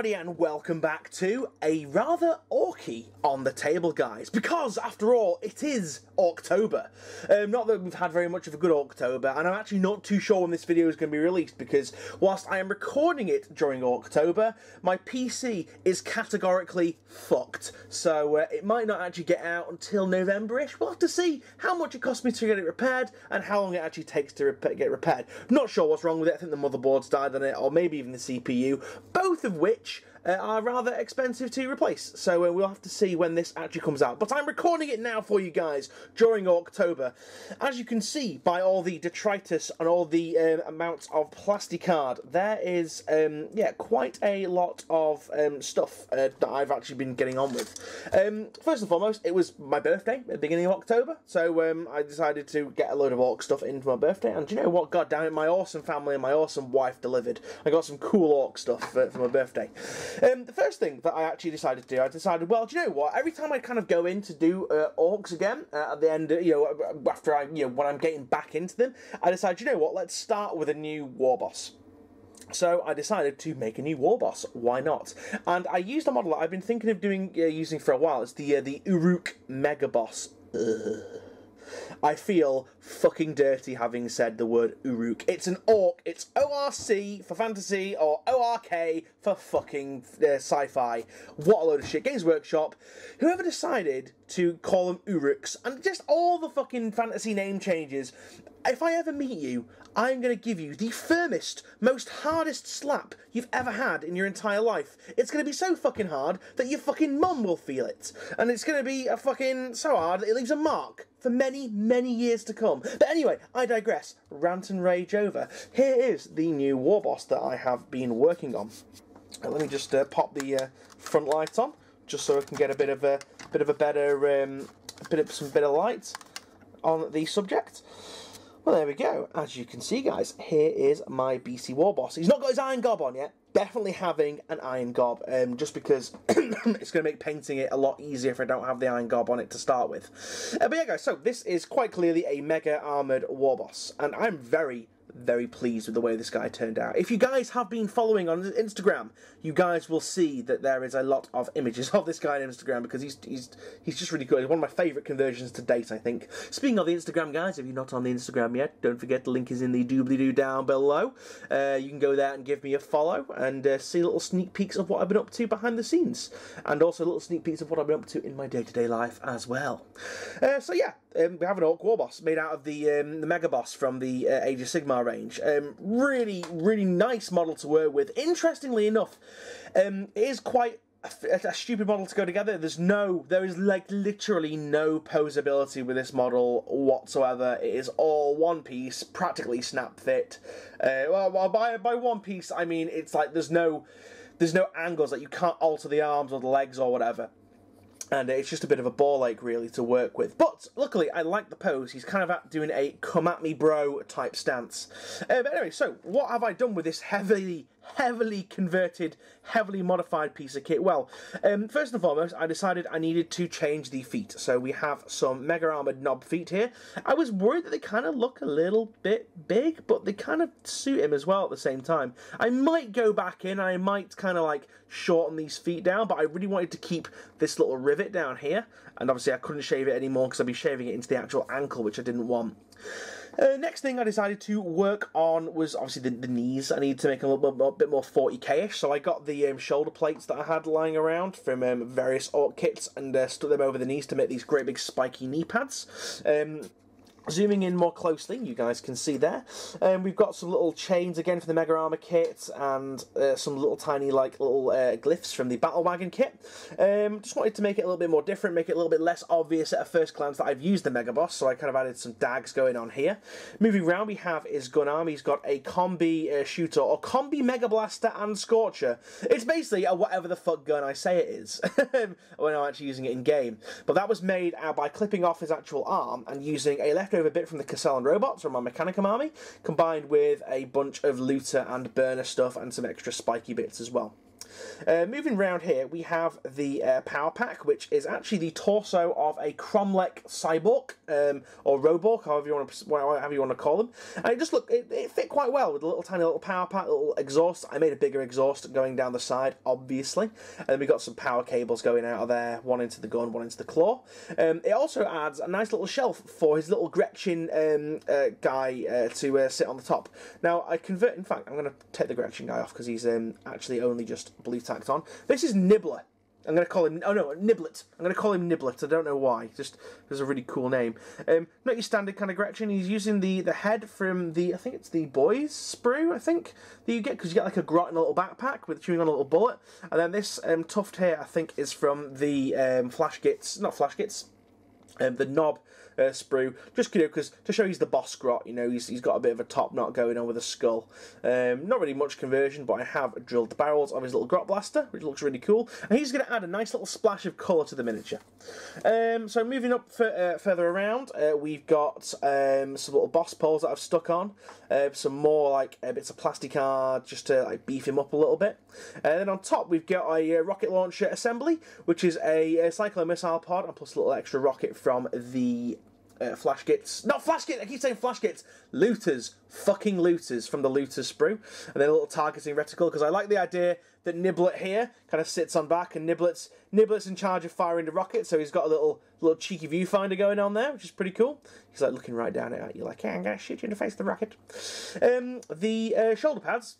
everybody, and welcome back to a rather orky on the table, guys. Because, after all, it is October. Um, not that we've had very much of a good October, and I'm actually not too sure when this video is going to be released because, whilst I am recording it during October, my PC is categorically fucked. So uh, it might not actually get out until November-ish. We'll have to see how much it costs me to get it repaired and how long it actually takes to rep- get repaired. Not sure what's wrong with it. I think the motherboard's died on it, or maybe even the CPU. Both of which which uh, are rather expensive to replace. So uh, we'll have to see when this actually comes out. But I'm recording it now for you guys during October. As you can see by all the detritus and all the um, amounts of plasticard, there is um, yeah quite a lot of um, stuff uh, that I've actually been getting on with. Um, first and foremost, it was my birthday at the beginning of October, so um, I decided to get a load of orc stuff in for my birthday. And do you know what? God damn it, my awesome family and my awesome wife delivered. I got some cool orc stuff for, for my birthday. Um, the first thing that I actually decided to do, I decided, well, do you know what? Every time I kind of go in to do uh, orcs again uh, at the end, you know, after I, you know, when I'm getting back into them, I decided, you know what? Let's start with a new war boss. So I decided to make a new war boss. Why not? And I used a model that I've been thinking of doing uh, using for a while. It's the uh, the Orruk Mega Boss. Ugh. I feel fucking dirty having said the word Orruk. It's an orc. It's ORC for fantasy or ORK for fucking uh, sci-fi. What a load of shit. Games Workshop. Whoever decided to call them Orruks and just all the fucking fantasy name changes. If I ever meet you, I'm going to give you the firmest, most hardest slap you've ever had in your entire life. It's going to be so fucking hard that your fucking mum will feel it. And it's going to be a fucking so hard that it leaves a mark for many, many years to come. But anyway, I digress. Rant and rage over. Here is the new war boss that I have been working on. Let me just uh, pop the uh, front light on, just so I can get a bit of a bit of a better, um, bit of some of light on the subject. Well, there we go. As you can see, guys, here is my BC War Boss. He's not got his Iron Gob on yet. Definitely having an Iron Gob, um, just because it's going to make painting it a lot easier if I don't have the Iron Gob on it to start with. Uh, but yeah, guys, so this is quite clearly a Mega Armoured War Boss, and I'm very, very pleased with the way this guy turned out. If you guys have been following on Instagram, you guys will see that there is a lot of images of this guy on Instagram because he's he's he's just really good. He's one of my favourite conversions to date, I think. Speaking of the Instagram, guys, if you're not on the Instagram yet, don't forget the link is in the doobly doo down below. Uh, you can go there and give me a follow and uh, see little sneak peeks of what I've been up to behind the scenes, and also little sneak peeks of what I've been up to in my day to day life as well. Uh, so yeah, um, we have an Orc War Boss made out of the um, the Mega Boss from the uh, Age of Sigmar range. Um, really, really nice model to work with. Interestingly enough, um, it is quite a, a, stupid model to go together. There's no, there is like literally no posability with this model whatsoever. It is all one piece, practically snap fit. Uh, well, by by one piece, I mean it's like there's no, there's no angles like you can't alter the arms or the legs or whatever and it's just a bit of a ball ache really to work with. But luckily, I like the pose. He's kind of doing a come at me bro type stance. Uh, but anyway, so what have I done with this heavily, heavily converted, heavily modified piece of kit? Well, um, first and foremost, I decided I needed to change the feet. So we have some mega armored knob feet here. I was worried that they kind of look a little bit big, but they kind of suit him as well at the same time. I might go back in, I might kind of like shorten these feet down, but I really wanted to keep this little rivet down here, and obviously I couldn't shave it anymore because I'd be shaving it into the actual ankle, which I didn't want. Uh, next thing I decided to work on was obviously the, the knees. I needed to make them a little bit, a bit more 40k-ish, so I got the um, shoulder plates that I had lying around from um, various orc kits and uh, stuck them over the knees to make these great big spiky knee pads. Um, Zooming in more closely, you guys can see there. Um, we've got some little chains again for the Mega Armor kit and uh, some little tiny like little uh, glyphs from the Battle Wagon kit. Um, just wanted to make it a little bit more different, make it a little bit less obvious at a first glance that I've used the Mega Boss, so I kind of added some dags going on here. Moving round, we have is Gunarm. He's got a combi uh, shooter or combi Mega Blaster and Scorcher. It's basically a whatever the fuck gun I say it is when I'm actually using it in game. But that was made uh, by clipping off his actual arm and using a leftover a bit from the Kastelan robots from my Mechanicum army, combined with a bunch of looter and burner stuff and some extra spiky bits as well. Uh, moving round here, we have the uh, Power Pack, which is actually the torso of a Cromlech Cyborg, um, or Roborg, however you want to however you want to call them. And it just looked, it, it, fit quite well with a little tiny little Power Pack, little exhaust. I made a bigger exhaust going down the side, obviously. And we got some power cables going out of there, one into the gun, one into the claw. Um, it also adds a nice little shelf for his little Gretchin um, uh, guy uh, to uh, sit on the top. Now, I convert, in fact, I'm going to take the Gretchin guy off because he's um, actually only just blue tacked on. This is Nibbler. I'm going to call him, oh no, Niblet. I'm going to call him Niblet. I don't know why. Just there's a really cool name. Um, not your standard kind of Gretchin. He's using the, the head from the, I think it's the Boys sprue, I think, that you get, because you get like a grot in a little backpack with chewing on a little bullet. And then this um, tuft here, I think, is from the um, Flash Gits, not Flash Gits, um, the knob uh, sprue, just you know, because to show he's the boss grot, you know, he's, he's got a bit of a top knot going on with a skull. Um, not really much conversion, but I have drilled the barrels of his little grot blaster, which looks really cool, and he's going to add a nice little splash of colour to the miniature. Um, so moving up for, uh, further around, uh, we've got um, some little boss poles that I've stuck on, uh, some more like uh, bits of plastic card just to like beef him up a little bit. And then on top we've got a uh, rocket launcher assembly, which is a, a cyclo missile pod and plus a little extra rocket from the uh, flash kits. Not flash kits, I keep saying flash kits. Looters. Fucking looters from the looters sprue. And then a little targeting reticle because I like the idea that Niblet here kind of sits on back and Niblet's Niblet's in charge of firing the rocket, so he's got a little little cheeky viewfinder going on there, which is pretty cool. He's like looking right down at you, like, yeah, I'm gonna shoot you in the face the rocket. Um, the uh, shoulder pads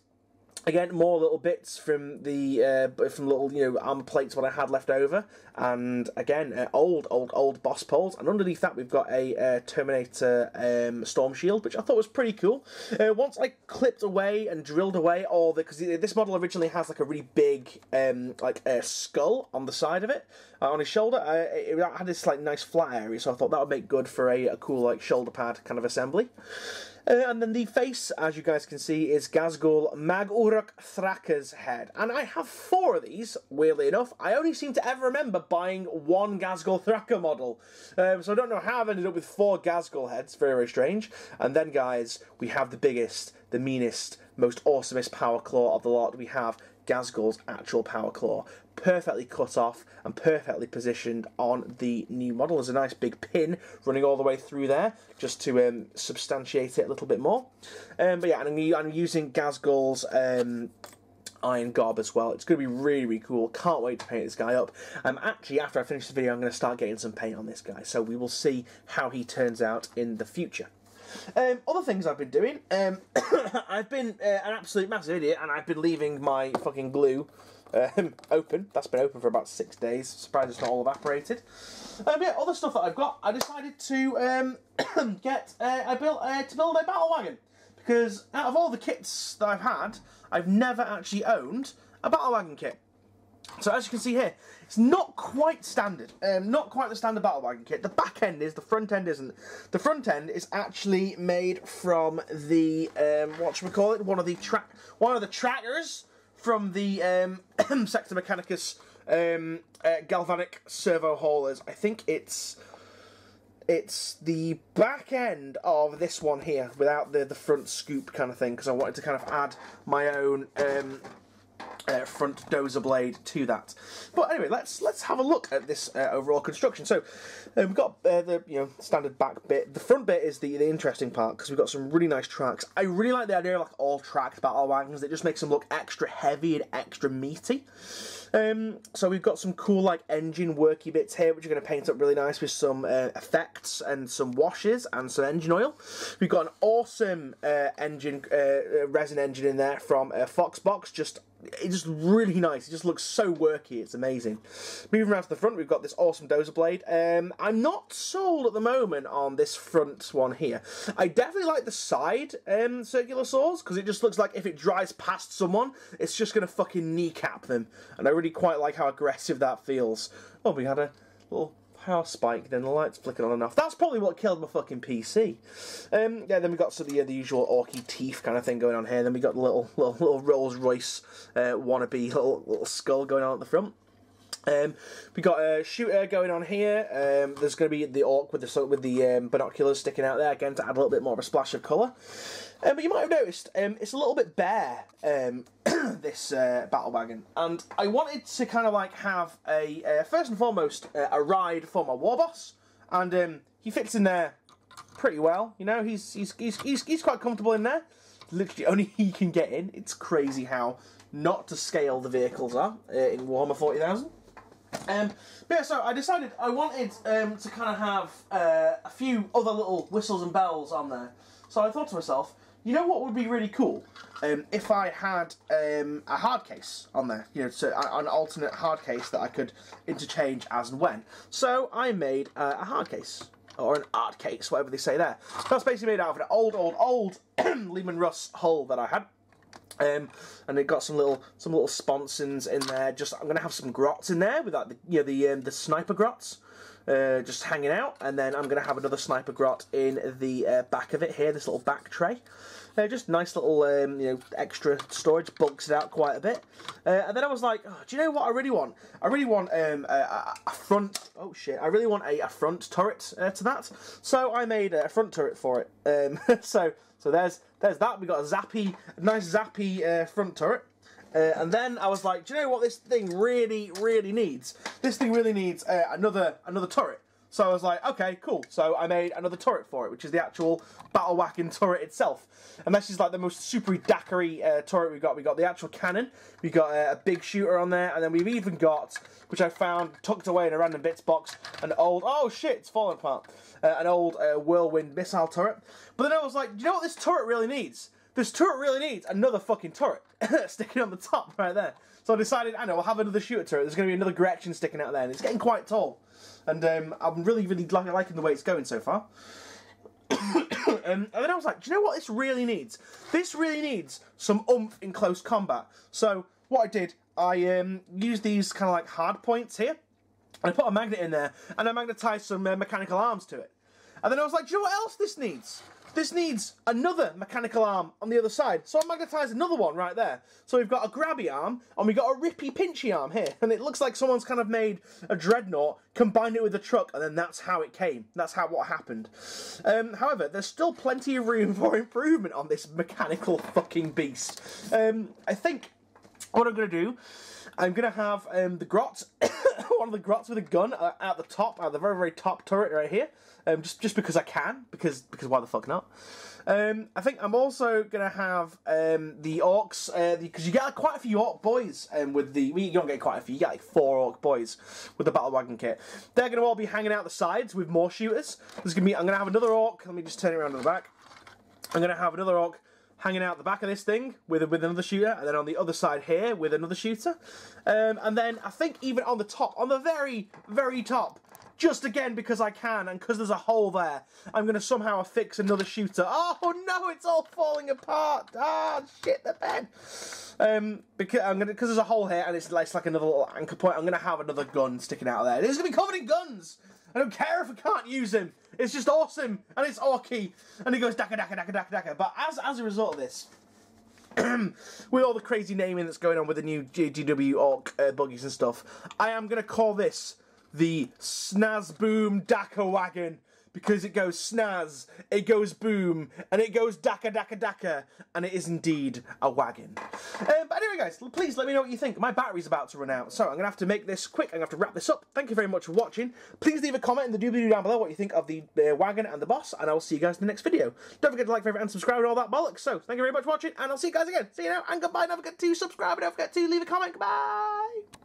again more little bits from the uh, from little you know armor plates what I had left over. And again uh, old old old boss poles. And underneath that we've got a uh, Terminator um, storm shield which I thought was pretty cool. Uh, once I clipped away and drilled away all the because this model originally has like a really big um, like a skull on the side of it uh, on his shoulder. It had this like nice flat area so I thought that would make good for a, a cool like shoulder pad kind of assembly uh, and then the face, as you guys can see, is Ghazghkull Mag Uruk Thraka's head. And I have four of these, weirdly enough. I only seem to ever remember buying one Ghazghkull Thraka model. Um, so I don't know how I've ended up with four Ghazghkull heads. Very, very strange. And then, guys, we have the biggest, the meanest, most awesomest power claw of the lot. We have Ghazghkull's actual power claw, perfectly cut off and perfectly positioned on the new model. There's a nice big pin running all the way through there just to um, substantiate it a little bit more. Um, but yeah, and I'm, I'm using Ghazghkull's um, iron gob as well. It's going to be really, really cool. Can't wait to paint this guy up. Um, actually, after I finish the video, I'm going to start getting some paint on this guy. So we will see how he turns out in the future. Um, other things I've been doing, um, I've been uh, an absolute massive idiot, and I've been leaving my fucking glue um, open. That's been open for about six days. Surprised it's not all evaporated. Um, yeah, other stuff that I've got. I decided to um, get. Uh, I built uh, to build a battle wagon because out of all the kits that I've had, I've never actually owned a battle wagon kit. So as you can see here, it's not quite standard. Um, not quite the standard battle wagon kit. The back end is, the front end isn't. The front end is actually made from the um, what should we call it? One of the track, one of the trackers from the um, Sector Mechanicus um, uh, galvanic servo haulers. I think it's it's the back end of this one here without the the front scoop kind of thing because I wanted to kind of add my own um, uh, front dozer blade to that. But anyway, let's let's have a look at this uh, overall construction. So uh, we've got uh, the you know standard back bit. The front bit is the the interesting part because we've got some really nice tracks. I really like the idea of like all tracked battle wagons. It just makes them look extra heavy and extra meaty. Um, so we've got some cool like engine worky bits here, which are going to paint up really nice with some uh, effects and some washes and some engine oil. We've got an awesome uh, engine resin engine in there from Foxbox, just it's just really nice. It just looks so worky. It's amazing. Moving around to the front, we've got this awesome dozer blade. Um, I'm not sold at the moment on this front one here. I definitely like the side um, circular saws because it just looks like if it drives past someone, it's just going to fucking kneecap them. And I really quite like how aggressive that feels. Oh, we had a little power spike, then the lights flickered on and off. That's probably what killed my fucking PC. Um, yeah, then we got some of the, the usual orky teeth kind of thing going on here. Then we got the little little, little Rolls Royce uh, wannabe little, little skull going on at the front. Um, we got a shooter going on here. Um, there's going to be the orc with the with the um, binoculars sticking out there again to add a little bit more of a splash of colour. Um, but you might have noticed um, it's a little bit bare, um, this uh, battle wagon, and I wanted to kind of like have a uh, first and foremost uh, a ride for my war boss, and um, he fits in there pretty well. You know, he's he's he's he's, he's quite comfortable in there. Literally, only he can get in. It's crazy how not to scale the vehicles are uh, in Warhammer Forty Thousand. Um, but yeah, so I decided I wanted um, to kind of have uh, a few other little whistles and bells on there. So I thought to myself, you know what would be really cool um, if I had um, a hard case on there, you know, so an alternate hard case that I could interchange as and when. So I made uh, a hard case or an art case, whatever they say there. That's basically made out of an old, old, old Leman Russ hull that I had. Um, and it got some little some little sponsons in there. Just I'm gonna have some grots in there with like the you know, the um, the sniper grots. Uh, just hanging out, and then I'm going to have another sniper grot in the uh, back of it here, this little back tray. Uh, just nice little, um, you know, extra storage, bulks it out quite a bit. Uh, and then I was like, oh, do you know what I really want? I really want um, a, a, front, oh shit, I really want a, a front turret uh, to that. So I made a front turret for it. Um, so so there's there's that. We got a zappy, nice zappy uh, front turret. Uh, and then I was like, do you know what this thing really, really needs? This thing really needs uh, another another turret. So I was like, okay, cool. So I made another turret for it, which is the actual battle wagon turret itself. And this is like the most super daiquiri uh, turret we've got. We got the actual cannon, we got uh, a big shooter on there, and then we've even got, which I found tucked away in a random bits box, an old, oh shit, it's falling apart, uh, an old uh, whirlwind missile turret. But then I was like, you know what this turret really needs? This turret really needs another fucking turret sticking on the top right there. So I decided, I know, I'll have another shooter turret. There's going to be another Gretchin sticking out there, and it's getting quite tall and um, I'm really, really liking the way it's going so far. um, and then I was like, do you know what this really needs? This really needs some oomph in close combat. So what I did, I um, used these kind of like hard points here, and I put a magnet in there, and I magnetized some uh, mechanical arms to it. And then I was like, do you know what else this needs? This needs another mechanical arm on the other side. So I magnetise another one right there. So we've got a grabby arm, and we've got a rippy pinchy arm here. And it looks like someone's kind of made a dreadnought, combined it with a truck, and then that's how it came. That's how what happened. Um, however, there's still plenty of room for improvement on this mechanical fucking beast. Um, I think what I'm going to do I'm gonna have um, the grots, one of the grots with a gun uh, at the top, at the very very top turret right here, um, just just because I can, because because why the fuck not? Um, I think I'm also gonna have um, the orcs because uh, you get quite a few orc boys um, with the. Well, you don't get quite a few. You get like four orc boys with the battle wagon kit. They're gonna all be hanging out the sides with more shooters. There's gonna be. I'm gonna have another orc. Let me just turn it around to the back. I'm gonna have another orc hanging out the back of this thing with with another shooter, and then on the other side here with another shooter, um, and then I think even on the top, on the very very top, just again because I can and because there's a hole there, I'm gonna somehow affix another shooter. Oh no, it's all falling apart! Ah, oh, shit, the bed. Um, because I'm gonna because there's a hole here and it's like, it's like another little anchor point. I'm gonna have another gun sticking out of there. It's gonna be covered in guns. I don't care if I can't use him. It's just awesome, and it's Orky, and he goes dakka dakka dakka dakka dakka. But as as a result of this, with all the crazy naming that's going on with the new GW Orc uh, buggies and stuff, I am gonna call this the Snazz Boom Dakka Wagon because it goes snazz, it goes boom, and it goes dakka dakka dakka, and it is indeed a wagon. Um, but anyway, guys, please let me know what you think. My battery's about to run out, so I'm going to have to make this quick. I'm going to have to wrap this up. Thank you very much for watching. Please leave a comment in the doobly-doo down below what you think of the uh, wagon and the boss, and I will see you guys in the next video. Don't forget to like, favorite, and subscribe and all that bollocks. So, thank you very much for watching, and I'll see you guys again. See you now, and goodbye. Don't forget to subscribe, and don't forget to leave a comment. Goodbye!